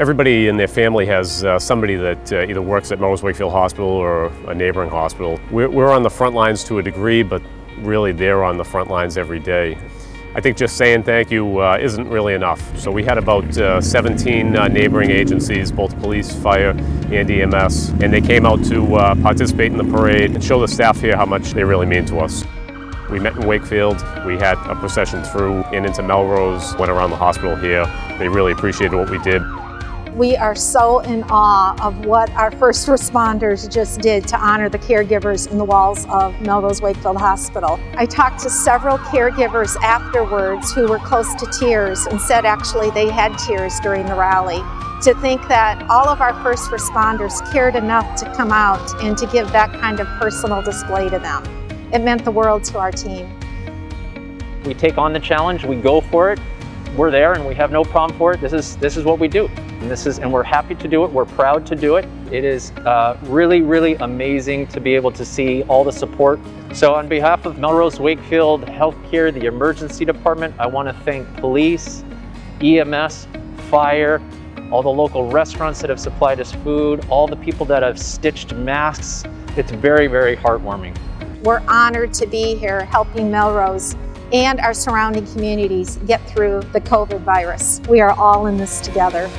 Everybody in their family has uh, somebody that uh, either works at Melrose Wakefield Hospital or a neighboring hospital. We're, we're on the front lines to a degree, but really they're on the front lines every day. I think just saying thank you uh, isn't really enough. So we had about uh, 17 uh, neighboring agencies, both police, fire, and EMS, and they came out to uh, participate in the parade and show the staff here how much they really mean to us. We met in Wakefield, we had a procession through and into Melrose, went around the hospital here. They really appreciated what we did. We are so in awe of what our first responders just did to honor the caregivers in the walls of Melrose Wakefield Hospital. I talked to several caregivers afterwards who were close to tears and said actually they had tears during the rally. To think that all of our first responders cared enough to come out and to give that kind of personal display to them. It meant the world to our team. We take on the challenge, we go for it, we're there and we have no problem for it. This is, this is what we do. And this is, and we're happy to do it. We're proud to do it. It is uh, really, really amazing to be able to see all the support. So on behalf of Melrose Wakefield Healthcare, the emergency department, I want to thank police, EMS, fire, all the local restaurants that have supplied us food, all the people that have stitched masks. It's very, very heartwarming. We're honored to be here helping Melrose and our surrounding communities get through the COVID virus. We are all in this together.